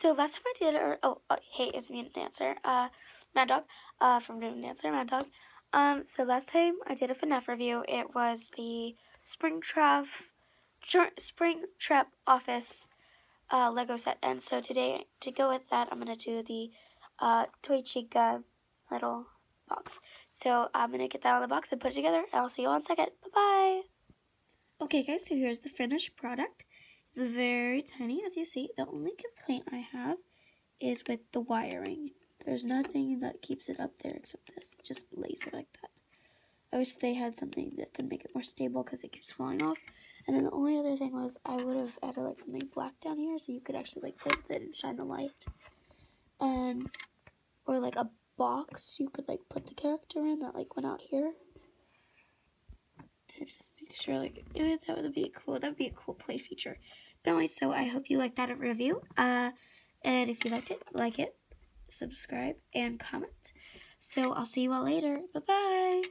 So last time I did, or oh, uh, hey, it's me, Dancer, uh, Mad Dog, uh, from Doom Dancer, Mad Dog. Um, so last time I did a FNAF review. It was the Springtrap, Spring Trap Office uh, Lego set. And so today, to go with that, I'm gonna do the uh, Toy Chica little box. So I'm gonna get that on the box and put it together. I'll see you all in a second. Bye bye. Okay, guys. So here's the finished product. It's very tiny, as you see. The only complaint I have is with the wiring. There's nothing that keeps it up there except this. It just lays it like that. I wish they had something that could make it more stable because it keeps falling off. And then the only other thing was I would have added like something black down here so you could actually like play with it and shine the light. And, or like a box you could like put the character in that like went out here. To just make sure like, that would be cool. That would be a cool play feature. But anyway, so I hope you liked that review. Uh, and if you liked it, like it, subscribe, and comment. So I'll see you all later. Bye-bye.